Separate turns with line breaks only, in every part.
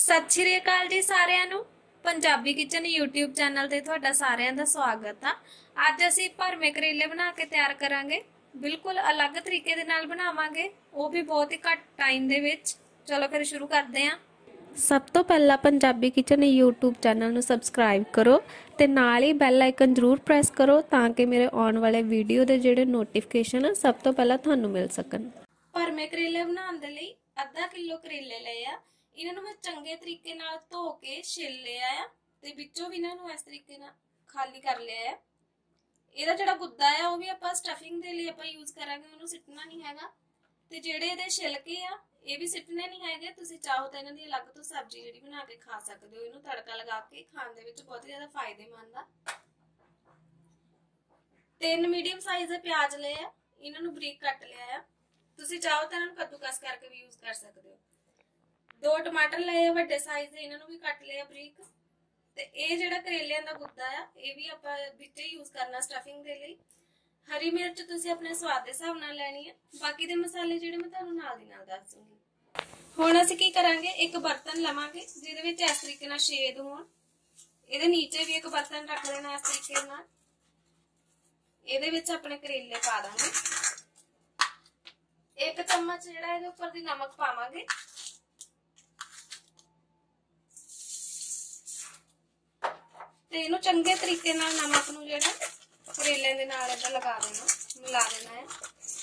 ਸਤਿ ਸ਼੍ਰੀ ਅਕਾਲ ਜੀ ਸਾਰਿਆਂ ਨੂੰ। ਪੰਜਾਬੀ ਕਿਚਨ YouTube ਚੈਨਲ ਤੇ ਤੁਹਾਡਾ ਸਾਰਿਆਂ ਦਾ ਸਵਾਗਤ ਆ। ਅੱਜ ਅਸੀਂ ਭਰਵੇਂ ਕਰੇਲੇ ਬਣਾ ਕੇ ਤਿਆਰ ਕਰਾਂਗੇ। ਬਿਲਕੁਲ ਅਲੱਗ ਤਰੀਕੇ ਦੇ ਨਾਲ ਬਣਾਵਾਂਗੇ। ਉਹ ਵੀ ਬਹੁਤ ਹੀ ਘੱਟ ਟਾਈਮ ਦੇ ਵਿੱਚ। ਚਲੋ ਫਿਰ ਸ਼ੁਰੂ ਕਰਦੇ ਹਾਂ। ਸਭ ਤੋਂ ਪਹਿਲਾਂ ਪੰਜਾਬੀ ਕਿਚਨ YouTube ਚੈਨਲ ਨੂੰ ਸਬਸਕ੍ਰਾਈਬ ਕਰੋ ਤੇ ਨਾਲ ਹੀ ਬੈਲ ਆਈਕਨ ਜ਼ਰੂਰ ਪ੍ਰੈਸ ਕਰੋ ਤਾਂ ਕਿ ਮੇਰੇ ਆਉਣ ਵਾਲੇ ਵੀਡੀਓ ਦੇ ਜਿਹੜੇ ਨੋਟੀਫਿਕੇਸ਼ਨ ਸਭ ਤੋਂ ਪਹਿਲਾਂ ਤੁਹਾਨੂੰ ਮਿਲ ਸਕਣ। ਭਰਵੇਂ ਕਰੇਲੇ ਬਣਾਉਣ ਦੇ ਲਈ ਅੱਧਾ ਕਿਲੋ ਕਰੇਲੇ ਲਏ ਆ। ਇਹਨਾਂ ਨੂੰ ਮੈਂ ਚੰਗੇ ਤਰੀਕੇ ਨਾਲ ਧੋ ਕੇ ਛਿੱਲ ਲਿਆ ਆ ਤੇ ਵਿੱਚੋਂ ਵੀ ਇਹਨਾਂ ਨੂੰ ਇਸ ਤਰੀਕੇ ਨਾਲ ਖਾਲੀ ਕਰ ਲਿਆ ਆ। ਇਹਦਾ ਜਿਹੜਾ ਗੁੱਦਾ ਆ, ਉਹ ਵੀ ਆਪਾਂ ਸਟਫਿੰਗ ਦੇ ਲਈ ਆਪਾਂ ਯੂਜ਼ ਕਰਾਂਗੇ, ਉਹਨੂੰ ਸਿੱਟਣਾ ਨਹੀਂ ਹੈਗਾ। ਤੇ ਜਿਹੜੇ ਇਹਦੇ ਛਿਲਕੇ ਆ, ਇਹ ਵੀ ਸਿੱਟਣੇ ਨਹੀਂ ਹੈਗੇ। ਤੁਸੀਂ ਚਾਹੋ ਤਾਂ ਇਹਨਾਂ ਦੀ ਅਲੱਗ ਤੋਂ ਸਬਜ਼ੀ ਜਿਹੜੀ ਬਣਾ ਕੇ ਖਾ ਸਕਦੇ ਹੋ। ਇਹਨੂੰ ਤੜਕਾ ਲਗਾ ਕੇ ਖਾਣ ਦੇ ਵਿੱਚ ਬਹੁਤ ਜ਼ਿਆਦਾ ਫਾਇਦੇਮੰਦ ਆ। ਤਿੰਨ ਮੀਡੀਅਮ ਸਾਈਜ਼ ਦੇ ਪਿਆਜ਼ ਲਏ ਆ। ਇਹਨਾਂ ਨੂੰ ਬਰੀਕ ਕੱਟ ਲਿਆ ਆ। ਤੁਸੀਂ ਚਾਹੋ ਤਾਂ ਇਹਨਾਂ ਨੂੰ ਕੱਦੂਕਸ ਕਰਕੇ ਵੀ ਯੂਜ਼ ਕਰ ਸਕਦੇ ਹੋ। ਦੋ ਟਮਾਟਰ ਲਏ ਆ, ਵੱਡੇ ਸਾਈਜ਼ ਦੇ, ਇਹਨਾਂ ਨੂੰ ਵੀ ਕੱਟ ਲਿਆ ਬਰੀਕ। ਤੇ ਇਹ ਜਿਹੜਾ ਕਰੇਲਿਆਂ ਦਾ ਗੁੱਦਾ ਆ, ਇਹ ਵੀ ਆਪਾਂ ਵਿੱਚ ਹੀ ਯੂਜ਼ ਕਰਨਾ ਸਟਫਿੰਗ ਦੇ ਲਈ। ਹਰੀ ਮਿਰਚ ਤੁਸੀਂ ਆਪਣੇ ਸਵਾਦ ਦੇ ਹਿਸਾਬ ਨਾਲ ਲੈਣੀ ਹੈ ਬਾਕੀ ਦੇ ਮਸਾਲੇ ਜਿਹੜੇ ਮੈਂ ਤੁਹਾਨੂੰ ਨਾਲ ਦੀ ਨਾਲ ਦੱਸ ਦੂੰਗੀ। ਹੁਣ ਅਸੀਂ ਕੀ ਕਰਾਂਗੇ? ਇੱਕ ਬਰਤਨ ਲਵਾਂਗੇ, ਜਿਹਦੇ ਵਿੱਚ ਇਸ ਤਰੀਕੇ ਨਾਲ ਛੇਦ ਹੋਣ। ਇਹਦੇ ਨੀਚੇ ਵੀ ਇੱਕ ਬਰਤਨ ਰੱਖ ਦੇਣਾ ਇਸ ਤਰੀਕੇ ਨਾਲ। ਇਹਦੇ ਵਿੱਚ ਆਪਣੇ ਕਰੇਲੇ ਪਾ ਦਾਂਗੇ। ਇੱਕ ਚਮਚ ਜਿਹੜਾ ਇਹਦੇ ਉੱਪਰ ਦੀ ਨਮਕ ਪਾਵਾਂਗੇ। ਤੇ ਇਹਨੂੰ ਚੰਗੇ ਤਰੀਕੇ ਨਾਲ ਨਮਕ ਨੂੰ ਜਿਹੜਾ ਕਰੇਲਿਆਂ ਦੇ ਨਾਲ ਇਹਦਾ ਲਗਾ ਦੇਣਾ, ਮਿਲਾ ਦੇਣਾ ਹੈ।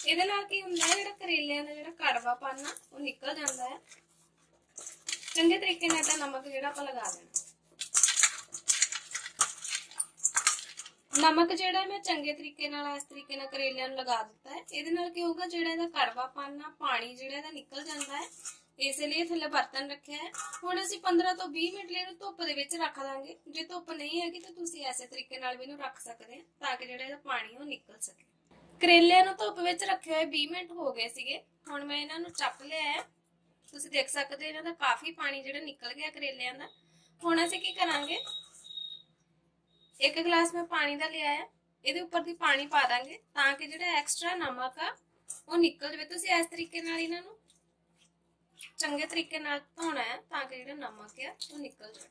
ਇਹਦੇ ਨਾਲ ਕੀ ਹੁੰਦਾ ਹੈ, ਜਿਹੜਾ ਕਰੇਲਿਆਂ ਦਾ ਜਿਹੜਾ ਕੜਵਾਪਨ ਆ, ਉਹ ਨਿਕਲ ਜਾਂਦਾ ਹੈ। ਚੰਗੇ ਤਰੀਕੇ ਨਾਲ ਇਹਦਾ ਨਮਕ ਜਿਹੜਾ ਆਪਾਂ ਲਗਾ ਦੇਣਾ। ਨਮਕ ਜਿਹੜਾ ਮੈਂ ਚੰਗੇ ਤਰੀਕੇ ਨਾਲ ਇਸ ਤਰੀਕੇ ਨਾਲ ਕਰੇਲਿਆਂ ਨੂੰ ਲਗਾ ਦਿੱਤਾ ਹੈ। ਇਹਦੇ ਨਾਲ ਕੀ ਹੋਊਗਾ, ਜਿਹੜਾ ਇਹਦਾ ਕੜਵਾਪਨ ਆ, ਪਾਣੀ ਜਿਹੜਾ ਇਹਦਾ ਨਿਕਲ ਜਾਂਦਾ ਹੈ। ਇਸੇ ਲਈ ਥੱਲੇ ਬਰਤਨ ਰੱਖਿਆ ਹੈ। ਹੁਣ ਅਸੀਂ 15 ਤੋਂ 20 ਮਿੰਟ ਲਈ ਇਹਨੂੰ ਧੁੱਪ ਦੇ ਵਿੱਚ ਰੱਖ ਦਾਂਗੇ। ਜੇ ਧੁੱਪ ਨਹੀਂ ਹੈਗੀ ਤਾਂ ਤੁਸੀਂ ਐਸੇ ਤਰੀਕੇ ਨਾਲ ਵੀ ਇਹਨੂੰ ਰੱਖ ਸਕਦੇ ਆ, ਤਾਂ ਕਿ ਜਿਹੜਾ ਇਹਦਾ ਪਾਣੀ ਉਹ ਨਿਕਲ ਸਕੇ। ਕਰੇਲਿਆਂ ਨੂੰ ਧੁੱਪ ਵਿੱਚ ਰੱਖੇ ਹੋਏ 20 ਮਿੰਟ ਹੋ ਗਏ ਸੀਗੇ। ਹੁਣ ਮੈਂ ਇਹਨਾਂ ਨੂੰ ਚੱਕ ਲਿਆ ਹੈ। ਤੁਸੀਂ ਦੇਖ ਸਕਦੇ ਇਹਨਾਂ ਦਾ ਕਾਫੀ ਪਾਣੀ ਜਿਹੜਾ ਨਿਕਲ ਗਿਆ ਕਰੇਲਿਆਂ ਦਾ। ਹੁਣ ਅਸੀਂ ਕੀ ਕਰਾਂਗੇ? ਇੱਕ ਗਲਾਸ ਮੈਂ ਪਾਣੀ ਦਾ ਲਿਆ ਹੈ। ਇਹਦੇ ਉੱਪਰ ਦੀ ਪਾਣੀ ਪਾ ਦਾਂਗੇ ਤਾਂ ਕਿ ਜਿਹੜਾ ਐਕਸਟਰਾ ਨਮਕ ਆ ਉਹ ਨਿਕਲ ਜਾਵੇ। ਤੁਸੀਂ ਇਸ ਤਰੀਕੇ ਨਾਲ ਇਹਨਾਂ ਨੂੰ ਚੰਗੇ ਤਰੀਕੇ ਨਾਲ ਧੋਣਾ ਹੈ ਤਾਂ ਕਿ ਜਿਹੜਾ ਨਮਕ ਆ ਉਹ ਨਿਕਲ ਜਾਵੇ।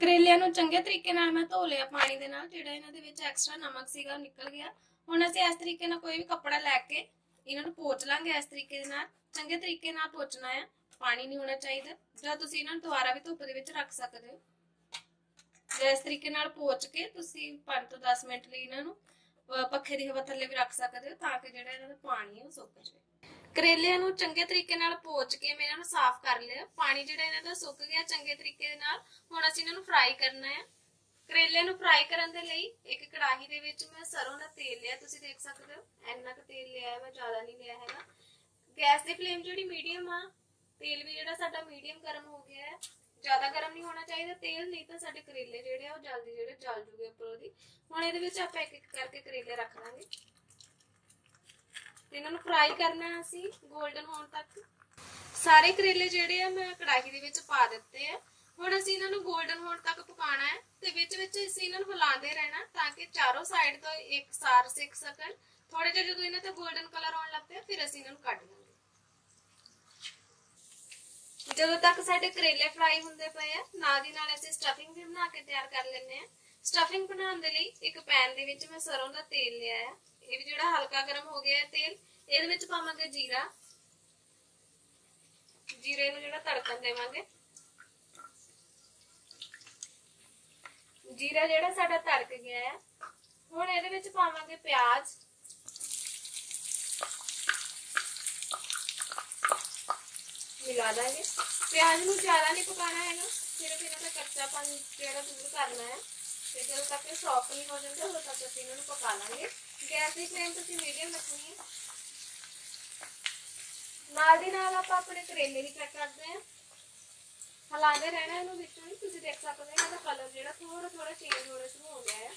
ਕਰੇਲਿਆਂ ਨੂੰ ਚੰਗੇ ਤਰੀਕੇ ਨਾਲ ਮੈਂ ਧੋ ਲਿਆ ਪਾਣੀ ਦੇ ਨਾਲ, ਜਿਹੜਾ ਇਹਨਾਂ ਦੇ ਵਿੱਚ ਐਕਸਟਰਾ ਨਮਕ ਸੀਗਾ ਉਹ ਨਿਕਲ ਗਿਆ। ਹੁਣ ਅਸੀਂ ਇਸ ਤਰੀਕੇ ਨਾਲ ਕੋਈ ਵੀ ਕੱਪੜਾ ਲੈ ਕੇ ਇਹਨਾਂ ਨੂੰ ਪੋਚ ਲਾਂਗੇ ਇਸ ਤਰੀਕੇ ਦੇ ਨਾਲ। ਚੰਗੇ ਤਰੀਕੇ ਨਾਲ ਪੋਚਣਾ ਹੈ, ਪਾਣੀ ਨਹੀਂ ਹੋਣਾ ਚਾਹੀਦਾ। ਜਾਂ ਤੁਸੀਂ ਇਹਨਾਂ ਨੂੰ ਦੁਬਾਰਾ ਵੀ ਧੁੱਪ ਦੇ ਵਿੱਚ ਰੱਖ ਸਕਦੇ ਹੋ। ਇਸ ਤਰੀਕੇ ਨਾਲ ਪੋਚ ਕੇ ਤੁਸੀਂ 5 ਤੋਂ 10 ਮਿੰਟ ਲਈ ਇਹਨਾਂ ਨੂੰ ਪੱਖੇ ਦੀ ਹਵਾ ਥੱਲੇ ਵੀ ਰੱਖ ਸਕਦੇ ਹੋ ਤਾਂ ਕਿ ਜਿਹੜਾ ਇਹਨਾਂ ਦਾ ਪਾਣੀ ਹੈ ਉਹ ਸੁੱਕ ਜਾਵੇ। ਕਰੇਲਿਆਂ ਨੂੰ ਚੰਗੇ ਤਰੀਕੇ ਨਾਲ ਪੋਚ ਕੇ ਮੈਂ ਇਹਨਾਂ ਨੂੰ ਸਾਫ਼ ਕਰ ਲਿਆ। ਪਾਣੀ ਜਿਹੜਾ ਇਹਨਾਂ ਦਾ ਸੁੱਕ ਗਿਆ ਚੰਗੇ ਤਰੀਕੇ ਦੇ ਨਾਲ, ਹੁਣ ਅਸੀਂ ਇਹਨਾਂ ਨੂੰ ਫਰਾਈ ਕਰਨਾ ਹੈ। ਕਰੇਲਿਆਂ ਨੂੰ ਫਰਾਈ ਕਰਨ ਦੇ ਲਈ ਇੱਕ ਕੜਾਹੀ ਦੇ ਵਿੱਚ ਮੈਂ ਸਰੋਂ ਦਾ ਤੇਲ ਲਿਆ, ਤੁਸੀਂ ਦੇਖ ਸਕਦੇ ਹੋ। ਇੰਨਾ ਕੁ ਤੇਲ ਲਿਆ ਹੈ, ਮੈਂ ਜ਼ਿਆਦਾ ਨਹੀਂ ਲਿਆ ਹੈਗਾ। ਗੈਸ ਦੀ ਫਲੇਮ ਜਿਹੜੀ ਮੀਡੀਅਮ ਆ, ਤੇਲ ਵੀ ਜਿਹੜਾ ਸਾਡਾ ਮੀਡੀਅਮ ਗਰਮ ਹੋ ਗਿਆ ਹੈ। ਜ਼ਿਆਦਾ ਗਰਮ ਨਹੀਂ ਹੋਣਾ ਚਾਹੀਦਾ ਤੇਲ, ਨਹੀਂ ਤਾਂ ਸਾਡੇ ਕਰੇਲੇ ਜਿਹੜੇ ਆ, ਉਹ ਜਲਦੀ ਜਿਹੜੇ ਜਲ ਜੂਗੇ ਉੱਪਰ ਉਹਦੀ ਹੁਣ ਇਹਦੇ ਵਿੱਚ ਆਪਾਂ ਇੱਕ ਇੱਕ ਕਰਕੇ ਕਰੇਲੇ ਰੱਖ ਦਾਂਗੇ ਤੇ ਇਹਨਾਂ ਨੂੰ ਫਰਾਈ ਕਰਨਾ ਅਸੀਂ 골ਡਨ ਹੋਣ ਤੱਕ। ਸਾਰੇ ਕਰੇਲੇ ਜਿਹੜੇ ਆ, ਮੈਂ ਕੜਾਹੀ ਦੇ ਵਿੱਚ ਪਾ ਦਿੱਤੇ ਆ। ਹੁਣ ਅਸੀਂ ਇਹਨਾਂ ਨੂੰ 골ਡਨ ਹੋਣ ਤੱਕ ਪਕਾਉਣਾ ਹੈ ਤੇ ਵਿੱਚ ਵਿੱਚ ਅਸੀਂ ਇਹਨਾਂ ਨੂੰ ਹਿਲਾਉਂਦੇ ਰਹਿਣਾ ਤਾਂ ਕਿ ਚਾਰੋਂ ਸਾਈਡ ਤੋਂ ਇੱਕ ਸਾਰ ਸਿੱਖ ਸਕਣ। ਥੋੜੇ ਜਿਹਾ ਜਦੋਂ ਇਹਨਾਂ ਤੇ 골ਡਨ ਕਲਰ ਆਉਣ ਲੱਗ ਪਿਆ, ਫਿਰ ਅਸੀਂ ਇਹਨਾਂ ਨੂੰ ਕੱਢ ਲਾਂਗੇ। ਜਦੋਂ ਤੱਕ ਸਾਡੇ ਕਰੇਲੇ ਫਰਾਈ ਹੁੰਦੇ ਪਏ ਆ, ਨਾਲ ਦੀ ਨਾਲ ਅਸੀਂ ਸਟਫਿੰਗ ਵੀ ਬਣਾ ਕੇ ਤਿਆਰ ਕਰ ਲੈਣੇ ਆ। ਸਟਫਿੰਗ ਬਣਾਉਣ ਦੇ ਲਈ ਇੱਕ ਪੈਨ ਦੇ ਵਿੱਚ ਮੈਂ ਸਰੋਂ ਦਾ ਤੇਲ ਲਿਆ ਆ। ਇਹ ਵੀ ਜਿਹੜਾ ਹਲਕਾ ਗਰਮ ਹੋ ਗਿਆ ਹੈ ਤੇਲ, ਇਹਦੇ ਵਿੱਚ ਪਾਵਾਂਗੇ ਜੀਰਾ। ਜੀਰੇ ਨੂੰ ਜਿਹੜਾ ਤੜਕਣ ਦੇਵਾਂਗੇ। ਜੀਰਾ ਜਿਹੜਾ ਸਾਡਾ ਤੜਕ ਗਿਆ ਹੈ, ਹੁਣ ਇਹਦੇ ਵਿੱਚ ਪਾਵਾਂਗੇ ਪਿਆਜ਼। ਮਿਲਾ ਦਾਂਗੇ। ਪਿਆਜ਼ ਨੂੰ ਜ਼ਿਆਦਾ ਨਹੀਂ ਪਕਾਣਾ ਹੈਗਾ, ਸਿਰਫ ਇਹਨਾਂ ਦਾ ਕੱਚਾਪਨ ਜਿਹੜਾ ਦੂਰ ਕਰਨਾ ਹੈ। ਤੇ ਜਦੋਂ ਤੱਕ ਇਹ ਸੌਫਟ ਨਹੀਂ ਹੋ ਜਾਂਦੇ, ਉਦੋਂ ਤੱਕ ਅਸੀਂ ਇਹਨਾਂ ਨੂੰ ਪਕਾ ਲਾਂਗੇ। ਗੈਸ ਦੀ ਫਲੇਮ ਤੁਸੀਂ ਮੀਡੀਅਮ ਰੱਖਣੀ ਹੈ। ਨਾਲ ਦੀ ਨਾਲ ਆਪਾਂ ਆਪਣੇ ਕਰੇਲੇ ਵੀ ਚੈੱਕ ਕਰਦੇ ਹਾਂ। ਹਲਾਉਂਦੇ ਰਹਿਣਾ ਇਹਨੂੰ ਵਿੱਚੋਂ ਹੀ, ਤੁਸੀਂ ਦੇਖ ਸਕਦੇ ਹੋ ਇਹਦਾ ਕਲਰ ਜਿਹੜਾ ਥੋੜਾ ਥੋੜਾ ਚੇਂਜ ਹੋਣਾ ਸ਼ੁਰੂ ਹੋ ਗਿਆ ਹੈ।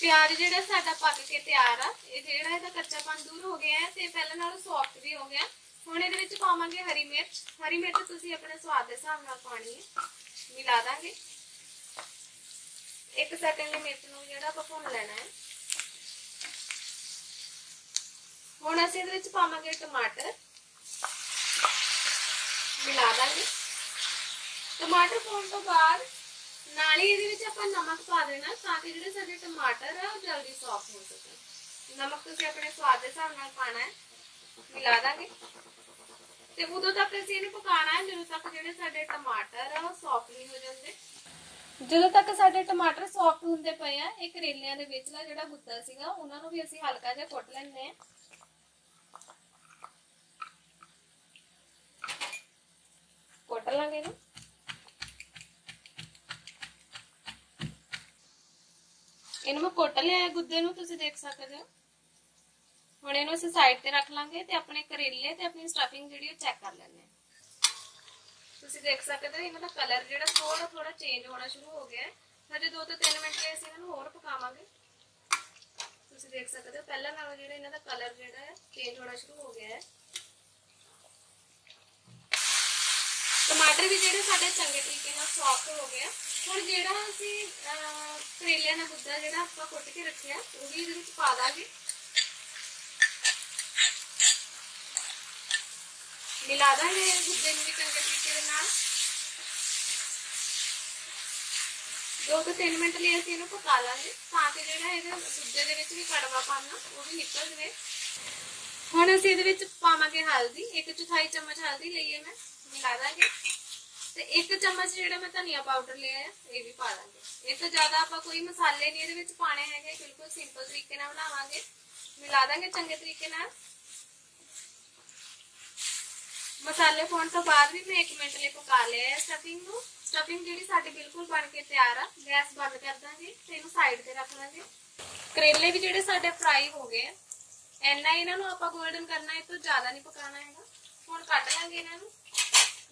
ਪਿਆਜ਼ ਜਿਹੜਾ ਸਾਡਾ ਪੱਕ ਕੇ ਤਿਆਰ ਆ, ਇਹ ਜਿਹੜਾ ਇਹਦਾ ਕੱਚਾਪਨ ਦੂਰ ਹੋ ਗਿਆ ਹੈ ਤੇ ਪਹਿਲਾਂ ਨਾਲੋਂ ਸੌਫਟ ਵੀ ਹੋ ਗਿਆ। ਹੁਣ ਇਹਦੇ ਵਿੱਚ ਪਾਵਾਂਗੇ ਹਰੀ ਮਿਰਚ। ਹਰੀ ਮਿਰਚ ਤੁਸੀਂ ਆਪਣੇ ਸਵਾਦ ਦੇ ਹਿਸਾਬ ਨਾਲ ਪਾਣੀ ਹੈ। ਮਿਲਾ ਦਾਂਗੇ। ਇੱਕ ਸੈਕਿੰਡ ਲਈ ਮਿਰਚ ਨੂੰ ਜਿਹੜਾ ਆਪਾਂ ਭੁੰਨ ਲੈਣਾ ਹੈ। ਹੁਣ ਅਸੀਂ ਇਹਦੇ ਵਿੱਚ ਪਾਵਾਂਗੇ ਟਮਾਟਰ। ਦਾਂਗੇ। ਟਮਾਟਰ ਪਾਉਣ ਤੋਂ ਬਾਅਦ ਨਾਲ ਹੀ ਇਹਦੇ ਵਿੱਚ ਆਪਾਂ ਨਮਕ ਪਾ ਦੇਣਾ ਤਾਂ ਕਿ ਜਿਹੜੇ ਸਾਡੇ ਟਮਾਟਰ ਆ ਉਹ ਜਲਦੀ ਸੌਫਟ ਹੋ ਸਕਣ। ਨਮਕ ਤੁਸੀਂ ਆਪਣੇ ਸਵਾਦ ਦੇ ਹਿਸਾਬ ਨਾਲ ਪਾਣਾ ਹੈ। ਮਿਲਾ ਦਾਂਗੇ। ਤੇ ਉਦੋਂ ਤੱਕ ਅਸੀਂ ਇਹਨੂੰ ਪਕਾਣਾ ਹੈ, ਜਦੋਂ ਤੱਕ ਜਿਹੜੇ ਸਾਡੇ ਟਮਾਟਰ ਆ ਉਹ ਸੌਫਟ ਨਹੀਂ ਹੋ ਜਾਂਦੇ। ਜਦੋਂ ਤੱਕ ਸਾਡੇ ਟਮਾਟਰ ਸੌਫਟ ਹੁੰਦੇ ਪਏ ਆ, ਇਹ ਕਰੇਲਿਆਂ ਦੇ ਵਿਚਲਾ ਜਿਹੜਾ ਗੁੱਦਾ ਸੀਗਾ, ਉਹਨਾਂ ਨੂੰ ਵੀ ਅਸੀਂ ਹਲਕਾ ਜਿਹਾ ਕੁੱਟ ਲੈਂਦੇ ਆ ਕੁੱਟ ਲਾਂਗੇ ਇਹਨੂੰ। ਇਹਨੂੰ ਮੈਂ ਕੁੱਟ ਲਿਆ ਗੁੱਦੇ ਨੂੰ, ਤੁਸੀਂ ਦੇਖ ਸਕਦੇ ਹੋ। ਹੁਣ ਇਹਨੂੰ ਅਸੀਂ ਸਾਈਡ ਤੇ ਰੱਖ ਲਾਂਗੇ ਤੇ ਆਪਣੇ ਕਰੇਲੇ ਤੇ ਆਪਣੀ ਸਟਫਿੰਗ ਜਿਹੜੀ ਉਹ ਚੈੱਕ ਕਰ ਲੈਣੇ ਆ ਤੁਸੀਂ ਦੇਖ ਸਕਦੇ ਹੋ, ਇਹਨਾਂ ਦਾ ਕਲਰ ਜਿਹੜਾ ਥੋੜਾ ਥੋੜਾ ਚੇਂਜ ਹੋਣਾ ਸ਼ੁਰੂ ਹੋ ਗਿਆ ਹੈ। ਹਜੇ 2 ਤੋਂ 3 ਮਿੰਟ ਲਈ ਅਸੀਂ ਇਹਨਾਂ ਨੂੰ ਹੋਰ ਪਕਾਵਾਂਗੇ। ਤੁਸੀਂ ਦੇਖ ਸਕਦੇ ਹੋ, ਪਹਿਲਾਂ ਨਾਲੋਂ ਜਿਹੜਾ ਇਹਨਾਂ ਦਾ ਕਲਰ ਜਿਹੜਾ ਹੈ ਚੇਂਜ ਹੋਣਾ ਸ਼ੁਰੂ ਹੋ ਗਿਆ ਹੈ। ਟਮਾਟਰ ਵੀ ਜਿਹੜੇ ਸਾਡੇ ਚੰਗੇ ਤਰੀਕੇ ਨਾਲ ਸੌਫਟ ਹੋ ਗਏ ਹੁਣ ਜਿਹੜਾ ਅਸੀਂ ਕਰੇਲਿਆਂ ਦਾ ਗੁੱਦਾ ਜਿਹੜਾ ਆਪਾਂ ਕੁੱਟ ਕੇ ਰੱਖਿਆ, ਉਹ ਵੀ ਇਹਦੇ ਵਿੱਚ ਪਾ ਦਾਂਗੇ। ਮਿਲਾ ਦਾਂਗੇ ਗੁੱਦੇ ਨੂੰ ਵੀ ਚੰਗੇ ਤਰੀਕੇ ਦੇ ਨਾਲ। ਦੋ ਤੋਂ 3 ਮਿੰਟ ਲਈ ਅਸੀਂ ਇਹਨੂੰ ਪਕਾ ਲਾਂਗੇ, ਤਾਂ ਕਿ ਜਿਹੜਾ ਇਹਦੇ ਗੁੱਦੇ ਦੇ ਵਿੱਚ ਵੀ ਕੜਵਾ ਪਾਣਾ ਉਹ ਵੀ ਨਿਕਲ ਜਵੇ। ਹੁਣ ਅਸੀਂ ਇਹਦੇ ਵਿੱਚ ਪਾਵਾਂਗੇ ਹਲਦੀ, ਇੱਕ ਚੌਥਾਈ ਚਮਚ ਹਲਦੀ ਲਈ ਹੈ ਮੈਂ, ਮਿਲਾ ਦਾਂਗੇ। ਤੇ ਇੱਕ ਚਮਚ ਜਿਹੜਾ ਮੈਂ ਧਨੀਆ ਪਾਊਡਰ ਲਿਆ ਹੈ, ਇਹ ਵੀ ਪਾ ਦਾਂਗੇ। ਇਹ ਤੋਂ ਜ਼ਿਆਦਾ ਆਪਾਂ ਕੋਈ ਮਸਾਲੇ ਨਹੀਂ ਇਹਦੇ ਵਿੱਚ ਪਾਣੇ ਹੈਗੇ, ਬਿਲਕੁਲ ਸਿੰਪਲ ਤਰੀਕੇ ਨਾਲ ਬਣਾਵਾਂਗੇ। ਮਿਲਾ ਦਾਂਗੇ ਚੰਗੇ ਤਰੀਕੇ ਨਾਲ। ਮਸਾਲੇ ਪਾਉਣ ਤੋਂ ਬਾਅਦ ਵੀ ਮੈਂ 1 ਮਿੰਟ ਲਈ ਪਕਾ ਲਿਆ ਹੈ ਸਟਫਿੰਗ ਨੂੰ। ਸਟਫਿੰਗ ਜਿਹੜੀ ਸਾਡੀ ਬਿਲਕੁਲ ਬਣ ਕੇ ਤਿਆਰ ਆ। ਗੈਸ ਬੰਦ ਕਰ ਦਾਂਗੇ ਤੇ ਇਹਨੂੰ ਸਾਈਡ ਤੇ ਰੱਖ ਲਾਂਗੇ ਕਰੇਲੇ ਵੀ ਜਿਹੜੇ ਸਾਡੇ ਫਰਾਈ ਹੋ ਗਏ ਆ। ਐਨਾ ਇਹਨਾਂ ਨੂੰ ਆਪਾਂ 골ਡਨ ਕਰਨਾ ਹੈ ਤੋਂ ਜ਼ਿਆਦਾ ਨਹੀਂ ਪਕਾਉਣਾ ਹੈਗਾ। ਹੁਣ ਕੱਢ ਲਾਂਗੇ ਇਹਨਾਂ ਨੂੰ।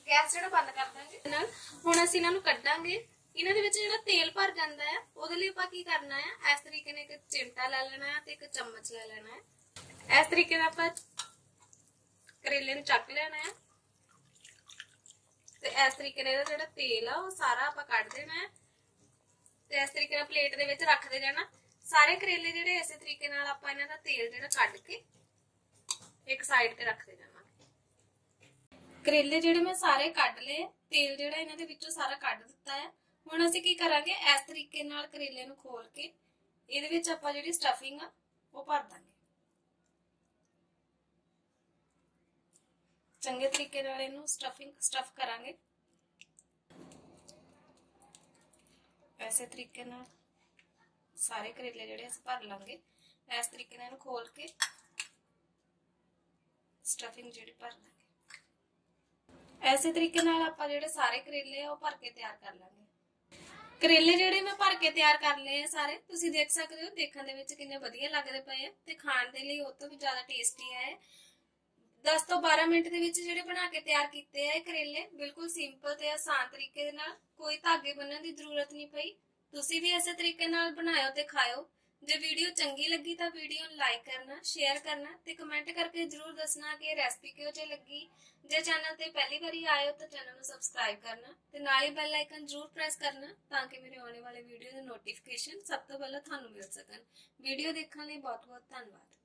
ਗੈਸ ਜਿਹੜਾ ਬੰਦ ਕਰ ਦਾਂਗੇ। ਨਾਲ ਹੁਣ ਅਸੀਂ ਇਹਨਾਂ ਨੂੰ ਕੱਢਾਂਗੇ। ਇਹਨਾਂ ਦੇ ਵਿੱਚ ਜਿਹੜਾ ਤੇਲ ਭਰ ਜਾਂਦਾ ਹੈ, ਉਹਦੇ ਲਈ ਆਪਾਂ ਕੀ ਕਰਨਾ ਹੈ? ਇਸ ਤਰੀਕੇ ਨਾਲ ਇੱਕ ਚਿਮਟਾ ਲੈ ਲੈਣਾ ਹੈ ਤੇ ਇੱਕ ਚਮਚ ਲੈ ਲੈਣਾ ਹੈ। ਇਸ ਤਰੀਕੇ ਨਾਲ ਆਪਾਂ ਕਰੇਲੇ ਨੂੰ ਚੱਕ ਲੈਣਾ ਹੈ। ਤੇ ਇਸ ਤਰੀਕੇ ਨਾਲ ਜਿਹੜਾ ਤੇਲ ਆ, ਉਹ ਸਾਰਾ ਆਪਾਂ ਕੱਢ ਦੇਣਾ ਹੈ। ਤੇ ਇਸ ਤਰੀਕੇ ਨਾਲ ਪਲੇਟ ਦੇ ਵਿੱਚ ਰੱਖਦੇ ਜਾਣਾ ਸਾਰੇ ਕਰੇਲੇ ਜਿਹੜੇ ਇਸੇ ਤਰੀਕੇ ਨਾਲ ਆਪਾਂ ਇਹਨਾਂ ਦਾ ਤੇਲ ਜਿਹੜਾ ਕੱਢ ਕੇ ਇੱਕ ਸਾਈਡ ਤੇ ਰੱਖਦੇ ਜਾਣਾ ਕਰੇਲੇ ਜਿਹੜੇ ਮੈਂ ਸਾਰੇ ਕੱਢ ਲਏ ਤੇਲ ਜਿਹੜਾ ਇਹਨਾਂ ਦੇ ਵਿੱਚੋਂ ਸਾਰਾ ਕੱਢ ਦਿੱਤਾ ਹੈ। ਹੁਣ ਅਸੀਂ ਕੀ ਕਰਾਂਗੇ? ਇਸ ਤਰੀਕੇ ਨਾਲ ਕਰੇਲੇ ਨੂੰ ਖੋਲ ਕੇ ਇਹਦੇ ਵਿੱਚ ਆਪਾਂ ਜਿਹੜੀ ਸਟਫਿੰਗ ਆ, ਉਹ ਭਰ ਦਾਂਗੇ। ਚੰਗੇ ਤਰੀਕੇ ਨਾਲ ਇਹਨੂੰ ਸਟਫਿੰਗ ਸਟਫ ਕਰਾਂਗੇ। ਐਸੇ ਤਰੀਕੇ ਨਾਲ ਸਾਰੇ ਕਰੇਲੇ ਜਿਹੜੇ ਅਸੀਂ ਭਰ ਲਾਂਗੇ ਇਸ ਤਰੀਕੇ ਨਾਲ ਇਹਨੂੰ ਖੋਲ ਕੇ ਸਟਫਿੰਗ ਜਿਹੜੀ ਭਰ ਦਾਂਗੇ ਐਸੇ ਤਰੀਕੇ ਨਾਲ ਆਪਾਂ ਜਿਹੜੇ ਸਾਰੇ ਕਰੇਲੇ ਆ, ਉਹ ਭਰ ਕੇ ਤਿਆਰ ਕਰ ਲਾਂਗੇ। ਕਰੇਲੇ ਜਿਹੜੇ ਮੈਂ ਭਰ ਕੇ ਤਿਆਰ ਕਰ ਲਏ ਆ ਸਾਰੇ, ਤੁਸੀਂ ਦੇਖ ਸਕਦੇ ਹੋ, ਦੇਖਣ ਦੇ ਵਿੱਚ ਕਿੰਨੇ ਵਧੀਆ ਲੱਗਦੇ ਪਏ ਆ ਤੇ ਖਾਣ ਦੇ ਲਈ ਉਹ ਤੋਂ ਵੀ ਜ਼ਿਆਦਾ ਟੇਸਟੀ ਆ 10 ਤੋਂ 12 ਮਿੰਟ ਦੇ ਵਿੱਚ ਜਿਹੜੇ ਬਣਾ ਕੇ ਤਿਆਰ ਕੀਤੇ ਆ ਇਹ ਕਰੇਲੇ, ਬਿਲਕੁਲ ਸਿੰਪਲ ਤੇ ਆਸਾਨ ਤਰੀਕੇ ਦੇ ਨਾਲ, ਕੋਈ ਧਾਗੇ ਬੰਨਣ ਦੀ ਜ਼ਰੂਰਤ ਨਹੀਂ ਪਈ। ਤੁਸੀਂ ਵੀ ਇਸੇ ਤਰੀਕੇ ਨਾਲ ਬਣਾਇਓ ਤੇ ਖਾਇਓ। ਜੇ ਵੀਡੀਓ ਚੰਗੀ ਲੱਗੀ ਤਾਂ ਵੀਡੀਓ ਨੂੰ ਲਾਈਕ ਕਰਨਾ ਸ਼ੇਅਰ ਕਰਨਾ ਤੇ ਕਮੈਂਟ ਕਰਕੇ ਜਰੂਰ ਦੱਸਣਾ ਕਿ ਰੈਸਪੀ ਕਿਹੋ ਜਿਹੀ ਲੱਗੀ। ਜੇ ਚੈਨਲ ਤੇ ਪਹਿਲੀ ਵਾਰੀ ਆਏ ਹੋ ਤਾਂ ਚੈਨਲ ਨੂੰ ਸਬਸਕ੍ਰਾਈਬ ਕਰਨਾ ਤੇ ਨਾਲ ਹੀ ਬੈਲ ਆਈਕਨ ਜਰੂਰ ਪ੍ਰੈਸ ਕਰਨਾ ਤਾਂ ਕਿ ਮੇਰੇ ਆਉਣੇ ਵਾਲੇ ਵੀਡੀਓ ਦੇ ਨੋਟੀਫਿਕੇਸ਼ਨ ਸਭ ਤੋਂ ਪਹਿਲਾਂ ਤੁਹਾਨੂੰ ਮਿਲ ਸਕਣ। ਵੀਡੀਓ ਦੇਖਣ ਲਈ ਬਹੁਤ ਬਹੁਤ ਧੰਨਵਾਦ।